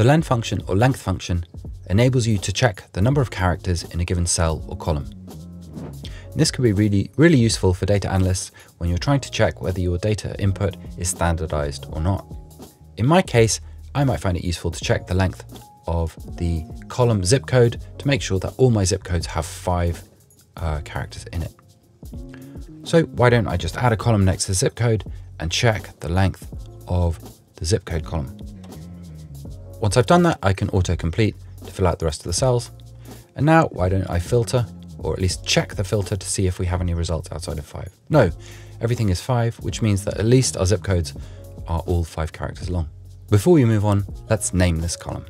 The len function or length function enables you to check the number of characters in a given cell or column. This can be really, really useful for data analysts when you're trying to check whether your data input is standardized or not. In my case, I might find it useful to check the length of the column zip code to make sure that all my zip codes have five uh, characters in it. So why don't I just add a column next to the zip code and check the length of the zip code column. Once I've done that, I can autocomplete to fill out the rest of the cells. And now, why don't I filter, or at least check the filter to see if we have any results outside of five. No, everything is five, which means that at least our zip codes are all five characters long. Before we move on, let's name this column.